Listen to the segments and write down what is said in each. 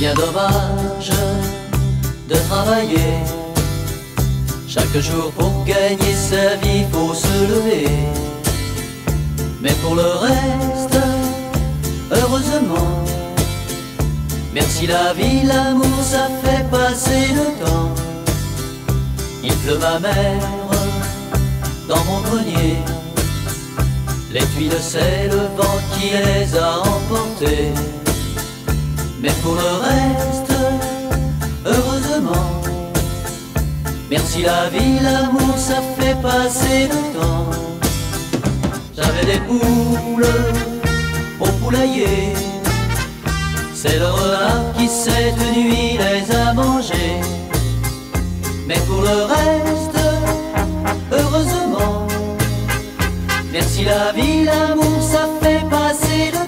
bien dommage de travailler. Chaque jour pour gagner sa vie, faut se lever. Mais pour le reste, heureusement, merci la vie, l'amour, ça fait passer le temps. Il pleut ma mère dans mon grenier. Les tuiles, c'est le vent qui les a emportées. Mais pour le reste, heureusement, merci la vie, l'amour, ça fait passer le temps. J'avais des poules au poulailler, c'est le renard qui cette nuit les a mangées. Mais pour le reste, heureusement, merci la vie, l'amour, ça fait passer le temps.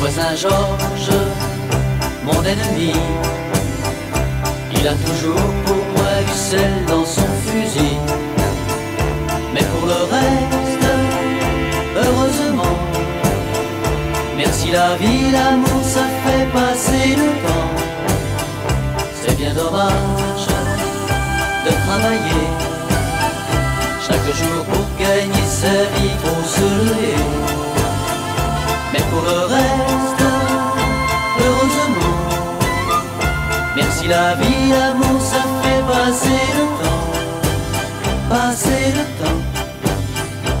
Mon voisin Georges, mon ennemi, il a toujours pour moi du sel dans son fusil. Mais pour le reste, heureusement, merci la vie, l'amour, ça fait passer le temps. C'est bien dommage de travailler chaque jour pour gagner sa vie,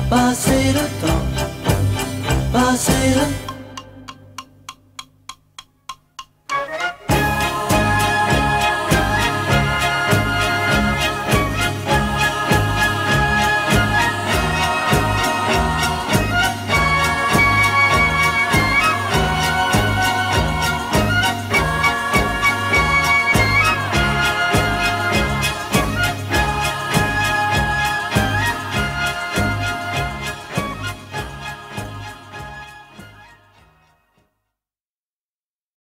passer le temps, passer le temps.